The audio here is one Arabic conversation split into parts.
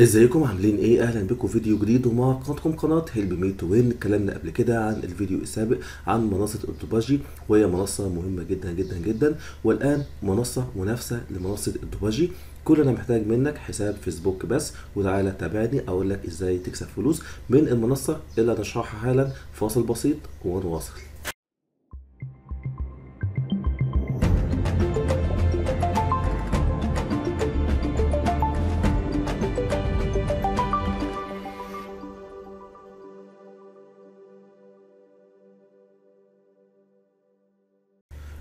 ازيكم؟ عاملين إيه؟ أهلا بكم فيديو جديد ومع قناتكم قناة help me to win اتكلمنا قبل كده عن الفيديو السابق عن منصة الدوباجي وهي منصة مهمة جدا جدا جدا. والآن منصة منافسة لمنصة الدوباجي. كل أنا محتاج منك حساب فيسبوك بس. وتعالى تابعني أقول لك إزاي تكسب فلوس من المنصة. اللي هنشرحها حالا. فاصل بسيط ونواصل.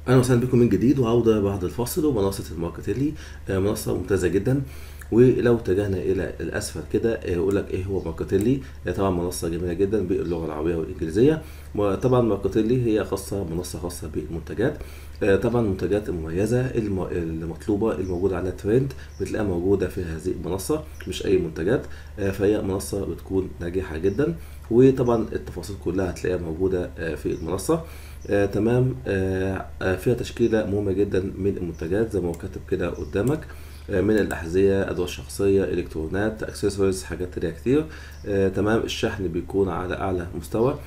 أهلا وسهلا بكم من جديد وعودة بعد الفاصل ومنصة الماركتيلي آه، منصة ممتازة جدا. ولو اتجهنا إلى الأسفل كده آه، يقول لك إيه هو ماركتيلي آه، طبعا منصة جميلة جدا باللغة العربية والإنجليزية. وطبعا ماركتيلي هي خاصة منصة خاصة بالمنتجات. طبعا منتجات مميزة الم- المطلوبة الموجودة على ترند بتلاقيها موجودة في هذه المنصة مش أي منتجات. فهي منصة بتكون ناجحة جدا. وطبعا التفاصيل كلها هتلاقيها موجودة في المنصة. آه، تمام. آه، آه، فيها تشكيلة مهمة جدا من المنتجات زي ما هو كاتب كده قدامك. آه، من الأحذية أدوات شخصية إلكترونات أكسسوارز حاجات تانية كتير. آه، تمام. الشحن بيكون على أعلى مستوى.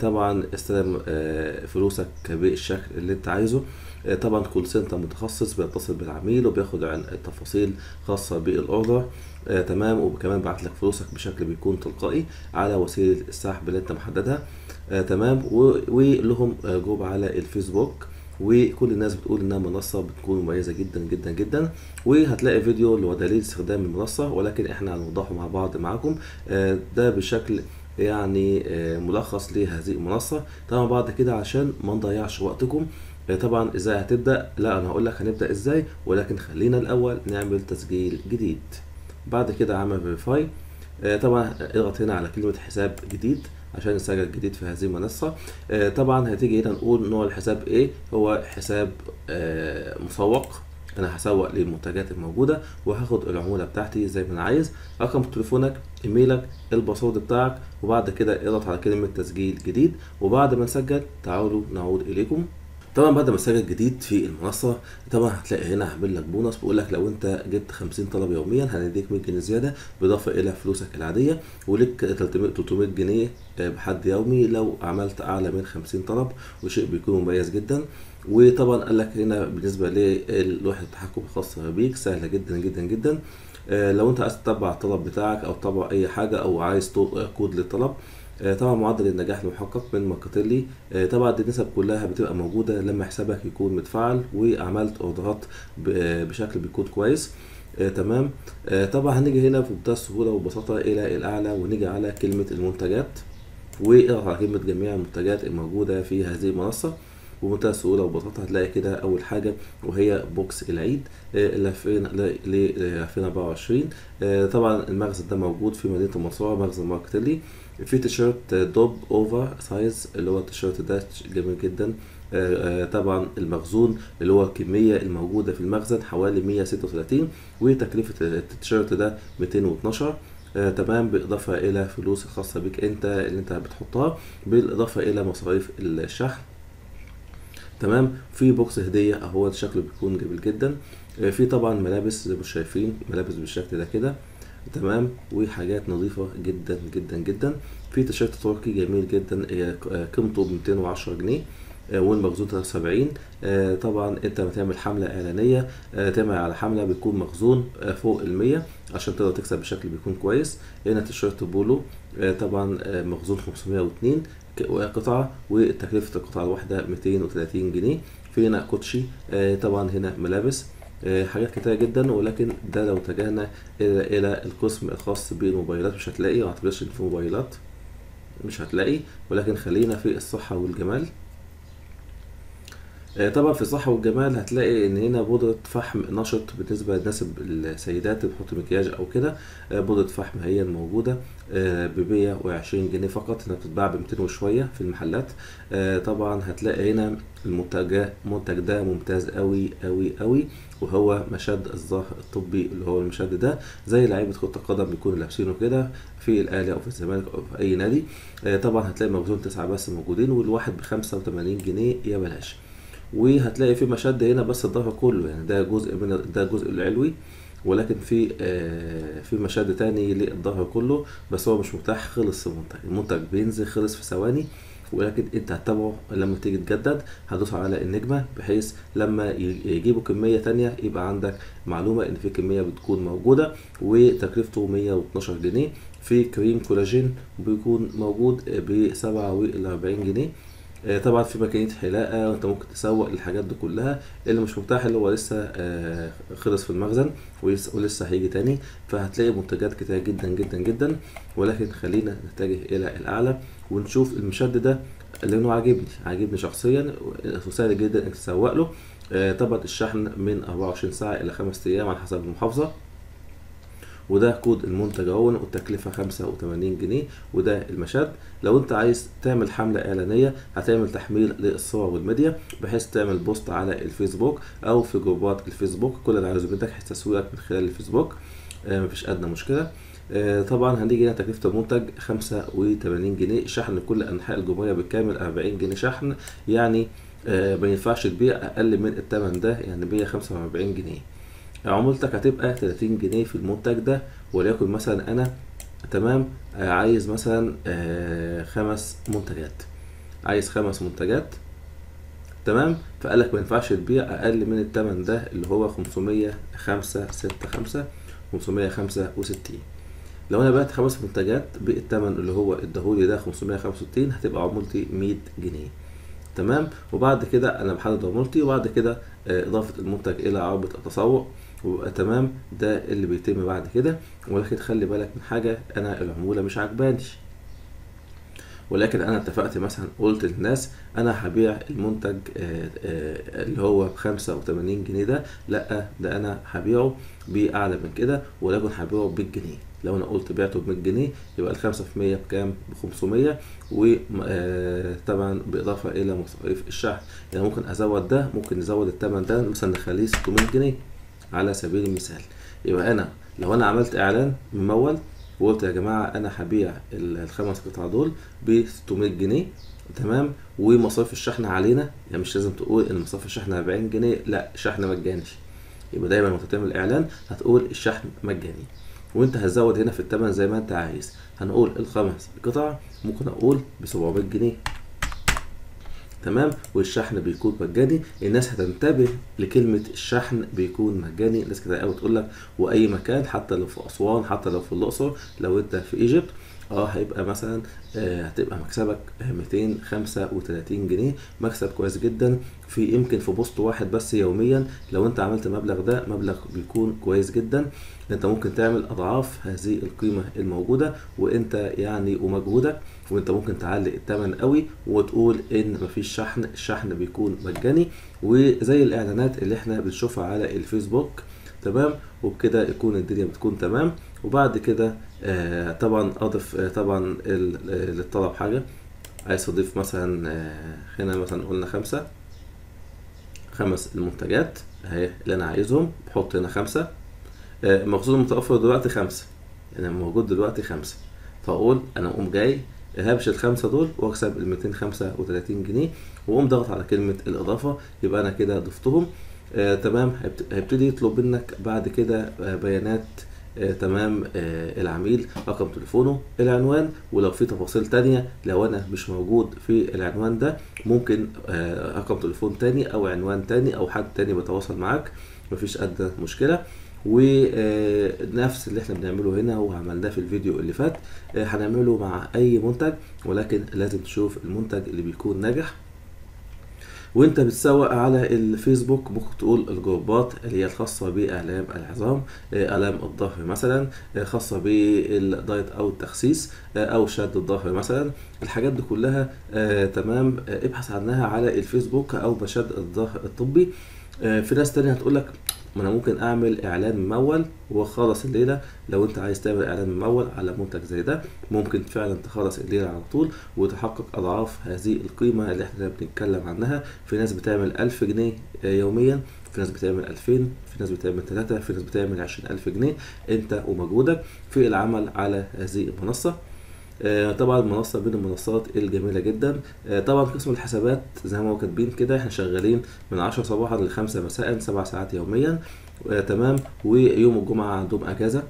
طبعا استلم آه، فلوسك بالشكل اللي انت عايزه. آه، طبعا call center متخصص بيتصل بالعميل وبياخد عن التفاصيل خاصة بال order آه، تمام. وكمان بعت لك فلوسك بشكل بيكون تلقائي على وسيلة السحب اللي انت محددها. آه تمام. ولهم آه جروب على الفيسبوك. وكل الناس بتقول إنها منصة بتكون مميزة جدا جدا جدا. وهتلاقي فيديو اللي هو دليل استخدام المنصة. ولكن إحنا هنوضحه مع بعض معاكم. آه ده بشكل يعني آه ملخص لهذه المنصة. طبعا بعد كده عشان ما نضيعش وقتكم آه طبعا إزاي هتبدأ؟ لا أنا هقول لك هنبدأ إزاي ولكن خلينا الأول نعمل تسجيل جديد. بعد كده عمل verify آه، طبعا اضغط هنا على كلمة حساب جديد عشان نسجل جديد في هذه المنصة. آه، طبعا هتيجي هنا نقول نوع الحساب إيه؟ هو حساب آه، مسوق. أنا هسوق للمنتجات الموجودة وهاخد العمولة بتاعتي زي ما أنا عايز. رقم تليفونك إيميلك ال password بتاعك وبعد كده اضغط على كلمة تسجيل جديد. وبعد ما نسجل تعالوا نعود إليكم. طبعا بعد ما تسجل جديد في المنصة طبعا هتلاقي هنا عامل لك بونص بيقول لك لو انت جبت 50 طلب يوميا هنديك 100 جنيه زيادة بالإضافة إلى فلوسك العادية ولك 300 300 جنيه بحد يومي لو عملت أعلى من 50 طلب وشيء بيكون مميز جدا. وطبعا قال لك هنا بالنسبة للوحده التحكم الخاصه بيك سهلة جدا جدا جدا. آه، لو انت عايز تتبع الطلب بتاعك أو تتبع أي حاجة أو عايز تو- كود للطلب آه، طبعا معدل النجاح المحقق من ماركتيلي آه، طبعا دي النسب كلها بتبقى موجودة لما حسابك يكون متفعل وعملت اوردرات بشكل بيكون كويس. آه، تمام. آه، طبعا هنيجي هنا بمنتهى السهولة وببساطة إلى الأعلى ونيجي على كلمة المنتجات واضغط على كلمة جميع المنتجات الموجودة في هذه المنصة. بمنتهى السهولة وببساطة هتلاقي كده أول حاجة وهي box العيد ل 2024 آه، طبعا المخزن ده موجود في مدينة المنصورة مخزن ماركتيلي في تيشيرت دوب oversize اللي هو التيشيرت ده جميل جدا. آه، آه، طبعا المخزون اللي هو الكمية الموجودة في المخزن حوالي 136 وتكلفة التيشيرت ده 212 آه، تمام بالإضافة إلى فلوس الخاصة بيك أنت اللي أنت بتحطها بالإضافة إلى مصاريف الشحن. تمام في box هدية أهو شكله بيكون جميل جدا. آه، في طبعا ملابس زي ما شايفين ملابس بالشكل ده كده. تمام؟ وحاجات نظيفة جدا جدا جدا. في تيشيرت تركي جميل جدا قيمته ب 210 جنيه آه، والمخزون 73 آه، طبعا أنت لما تعمل حملة إعلانية آه، تعمل على حملة بيكون مخزون فوق ال 100 عشان تقدر تكسب بشكل بيكون كويس. هنا تيشيرت بولو طبعا مخزون 502 ك- قطعة وتكلفة القطعة الواحدة 230 جنيه. في هنا كوتشي طبعا هنا ملابس. حاجات كتيرة جدا ولكن ده لو اتجهنا إلى إلى القسم الخاص بالموبايلات مش هتلاقي ما اعتبرش إن في موبايلات مش هتلاقي ولكن خلينا في الصحة والجمال. آه، طبعا في الصحة والجمال هتلاقي إن هنا بودرة فحم نشط بالنسبة للناس السيدات اللي بتحط مكياج أو كده آه، بودرة فحم هي موجودة ب 120 جنيه فقط هنا بتتباع ب 200 وشوية في المحلات. آه، طبعا هتلاقي هنا المنتج المنتج ده ممتاز قوي قوي قوي وهو مشد الظهر الطبي اللي هو المشد ده. زي لعيبة كرة القدم بيكونوا لابسينه كده في الأهلي أو في الزمالك أو في أي نادي. آه، طبعا هتلاقي مخزون تسعة بس موجودين والواحد ب 85 جنيه يا بلاش. وهتلاقي في مشد هنا بس الظهر كله يعني ده جزء من ده الجزء العلوي ولكن في آه، في مشهد تاني للظهر كله بس هو مش متاح خلص المنتج المنتج بينزل خلص في ثواني ولكن انت هتتابعه لما تيجي تجدد. هتدوس على النجمة بحيث لما يجيبوا كمية تانية يبقى عندك معلومة إن في كمية بتكون موجودة وتكلفته 112 جنيه. في كريم كولاجين بيكون موجود ب 47 جنيه. طبعا في ماكينة حلاقة وأنت ممكن تسوق الحاجات دي كلها. اللي مش متاح اللي هو لسه آه، خلص في المخزن ولسه, هيجي تاني. فهتلاقي منتجات كتير جدا جدا جدا. ولكن خلينا نتجه إلى الأعلى ونشوف المشد ده لأنه عاجبني عاجبني شخصيا. وسهل جدا إنك تسوق له. آه، طبعا الشحن من 24 ساعة إلى 5 أيام على حسب المحافظة. وده كود المنتج اهو والتكلفة 85 جنيه وده المشد لو انت عايز تعمل حملة إعلانية هتعمل تحميل للصور والميديا بحيث تعمل post على الفيسبوك أو في جروبات الفيسبوك. كل اللي عايزه منك تسويقك من خلال الفيسبوك. آه، مفيش أدنى مشكلة. آه، طبعا هنيجي هنا تكلفة المنتج 85 جنيه شحن كل أنحاء الجمهورية بالكامل 40 جنيه شحن. يعني آه، ما ينفعش تبيع أقل من الثمن ده يعني 145 جنيه. عمولتك هتبقى 30 جنيه في المنتج ده وليكن مثلا أنا تمام آه، عايز مثلا آه، خمس منتجات. عايز خمس منتجات تمام؟ فقال لك ما ينفعش تبيع أقل من الثمن ده اللي هو 565 565 لو أنا بعت خمس منتجات بالثمن اللي هو اداهولي ده 565 هتبقى عمولتي 100 جنيه. تمام؟ وبعد كده أنا بحدد عمولتي وبعد كده آه، إضافة المنتج إلى عربة التسوق. ويبقى تمام. ده اللي بيتم بعد كده. ولكن خلي بالك من حاجة أنا العمولة مش عجباني ولكن أنا اتفقت مثلا قلت للناس أنا هبيع المنتج آه، آه، اللي هو ب 85 جنيه ده. لأ ده أنا هبيعه بأعلى من كده ولكن هبيعه ب 100 جنيه. لو أنا قلت بعته ب 100 جنيه يبقى ال 5% بكام؟ ب 500 وطبعا بالاضافه إلى مصاريف الشحن يعني ممكن أزود ده ممكن نزود الثمن ده مثلا نخليه 600 جنيه. على سبيل المثال. يبقى أنا لو أنا عملت إعلان ممول وقلت يا جماعة أنا هبيع ال- الخمس قطع دول ب 600 جنيه تمام؟ ومصاريف الشحن علينا يعني مش لازم تقول إن مصاريف الشحن 40 جنيه لا شحن مجاني يبقى دايما وانت تعمل إعلان هتقول الشحن مجاني وأنت هتزود هنا في الثمن زي ما أنت عايز. هنقول الخمس قطع ممكن أقول ب 700 جنيه. تمام؟ والشحن بيكون مجاني. الناس هتنتبه لكلمة الشحن بيكون مجاني. ناس كتير قوي تقول لك وأي مكان حتى لو في أسوان حتى لو في الأقصر لو أنت في إيجيبت آه هيبقى مثلا آه هتبقى مكسبك آه، 235 جنيه مكسب كويس جدا. في يمكن في بوست واحد بس يوميا لو انت عملت المبلغ ده مبلغ بيكون كويس جدا. انت ممكن تعمل أضعاف هذه القيمة الموجودة وانت يعني ومجهودك وانت ممكن تعلي الثمن قوي وتقول إن مفيش شحن الشحن بيكون مجاني. وزي الإعلانات اللي إحنا بنشوفها على الفيسبوك تمام؟ وبكده يكون الدنيا بتكون تمام. وبعد كده آه طبعا أضف آه طبعا آه، للطلب حاجة. عايز اضيف مثلا آه هنا مثلا قلنا خمسة. خمس المنتجات أهي اللي أنا عايزهم. بحط هنا آه مخزون متوفر دلوقتي خمسة. يعني موجود دلوقتي خمسة. فأقول أنا أقوم جاي هبش الخمسة دول وأكسب ال 235 جنيه وأقوم ضغط على كلمة الإضافة. يبقى أنا كده ضفتهم. آه تمام. هيبت- هيبتدي يطلب منك بعد كده آه بيانات آه تمام. آه العميل رقم تليفونه العنوان ولو في تفاصيل تانية لو أنا مش موجود في العنوان ده ممكن آه رقم تليفون تاني أو عنوان تاني أو حد تاني بيتواصل معاك. مفيش ادنى مشكلة. ونفس اللي إحنا بنعمله هنا وعملناه في الفيديو اللي فات آه، هنعمله مع أي منتج ولكن لازم تشوف المنتج اللي بيكون ناجح. وانت بتسوق على الفيسبوك ممكن تقول الجروبات اللي هي الخاصة بآلام العظام آه، آلام الظهر مثلا آه، خاصة بالدايت أو التخسيس آه، أو شد الظهر مثلا. الحاجات دي كلها آه، تمام آه، ابحث عنها على الفيسبوك أو مشد الظهر الطبي. آه، في ناس تانية هتقول لك ما أنا ممكن أعمل إعلان ممول وأخلص الليلة. لو أنت عايز تعمل إعلان ممول على منتج زي ده ممكن فعلا تخلص الليلة على طول وتحقق أضعاف هذه القيمة اللي إحنا بنتكلم عنها. في ناس بتعمل 1000 جنيه آه، يوميا في ناس بتعمل 2000 في ناس بتعمل 3 في ناس بتعمل 20000 جنيه. أنت ومجهودك في العمل على هذه المنصة. طبعا منصة من المنصات الجميلة جدا. آه، طبعا قسم الحسابات زي ما هو كاتبين كده إحنا شغالين من 10 صباحا ل 5 مساء 7 ساعات يوميا. آه، تمام. ويوم الجمعة عندهم أجازة.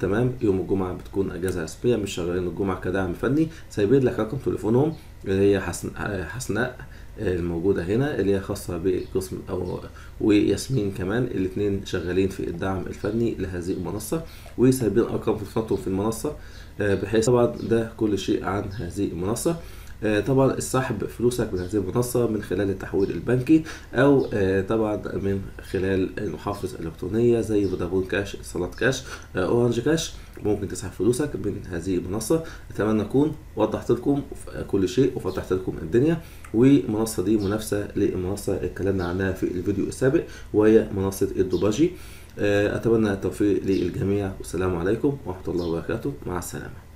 تمام. يوم الجمعة بتكون أجازة رسمية مش شغالين الجمعة كدعم فني. سايبين لك رقم تليفونهم اللي هي حسن آه، حسناء آه، الموجودة هنا اللي هي خاصة بقسم أو وياسمين كمان الاتنين شغالين في الدعم الفني لهذه المنصة. وسايبين أرقام تليفوناتهم في المنصة. آه، بحيث طبعا ده كل شيء عن هذه المنصة. آه، طبعا السحب فلوسك من هذه المنصة من خلال التحويل البنكي أو آه، طبعا من خلال المحافظ الإلكترونية زي فودافون كاش اتصالات كاش آه، أورنج كاش. ممكن تسحب فلوسك من هذه المنصة. أتمنى أكون وضحت لكم كل شيء وفتحت لكم الدنيا. والمنصة دي منافسة للمنصة اللي اتكلمنا عنها في الفيديو السابق وهي منصة الدوباجي. آه، أتمنى التوفيق للجميع. والسلام عليكم ورحمة الله وبركاته. مع السلامة.